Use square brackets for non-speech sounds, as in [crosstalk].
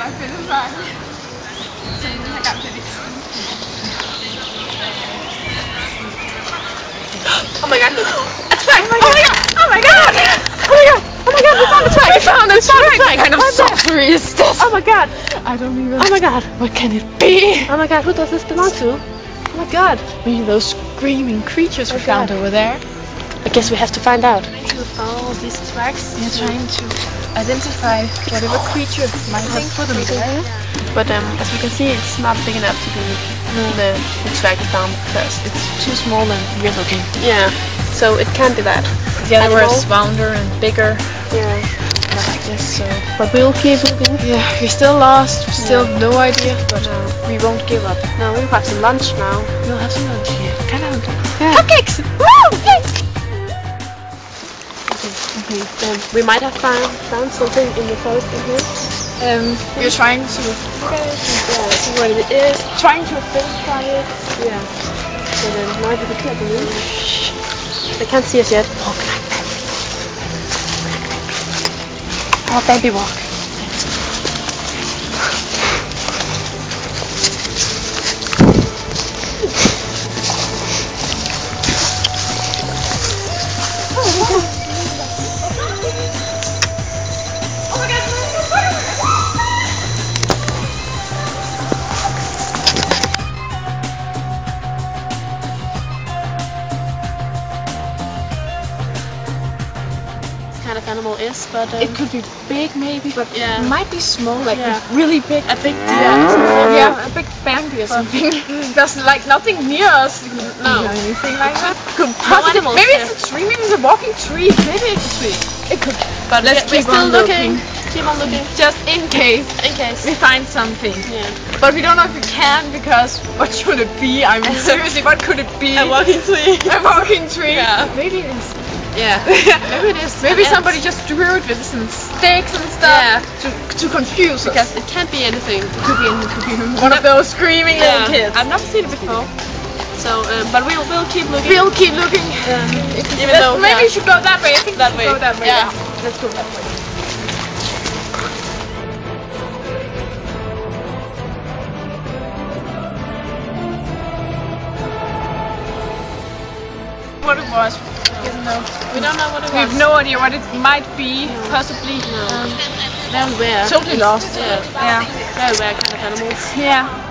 nok finde fejl. Så den her gang bliver det ikke sådan. Oh my god, look. A! Oh my god! Oh my god! Oh my god! Oh my god, we found a twig! We found a twig! What kind of sorcery is this? Oh my god! I don't even... Oh my god! What can it be? Oh my god, who does this belong to? Oh my god! Maybe those screaming creatures we Oh found God. over there. I guess we have to find out. Trying to follow these tracks. They're trying to identify whatever creature might have put them there. But um, as we can see, it's not big enough to be the, the track we found first. It's too small and weird looking. Yeah, so it can't be that. The other were Animal. rounder and bigger. Yeah. Not like this, so... But we'll keep looking. Yeah, we're still lost. We still have no idea, but No. we won't give up. No, we'll have some lunch now. We'll have some lunch here. Come on. Yeah. Cupcakes! Woo! Okay. Um, we might have found found something in the forest in here. Um, we're trying to it Yeah, see what it is. trying to identify it. Yeah. So then now we can the. They can't see us yet. Walk like that. Oh, baby walk. This kind of animal is, but um, It could be big, maybe, but Yeah. it might be small, like Yeah. really big. a big deer. Yeah, yeah, a big Bambi or something. [laughs] There's like nothing near us. No. anything like that. Could [laughs] No possibly, animals maybe it's a tree. Maybe it's a walking tree. Maybe it's a tree. It could. But let's Yeah, we're keep still on looking. looking. Keep on looking. just in case In case. we find something. Yeah. But we don't know if we can because what should it be? I mean, [laughs] seriously, what could it be? A walking tree. A walking tree. Yeah. Maybe it's. Yeah. [laughs] Maybe it is. Maybe somebody ant. just drew it with some sticks and stuff Yeah. to, to confuse us. Because it can't be anything. It could be, it could be one of those screaming Yeah. little kids. I've never seen it before. So, um, but we'll we'll keep looking. We'll keep looking. Even though maybe yeah. we should go that way. I think That way. go that way. Yeah. Let's go that way. What it was, we we don't know what it We was. have no idea what it might be. Possibly. No. Um, rare. totally lost. Yeah. Yeah. Very rare kind of animals. Yeah.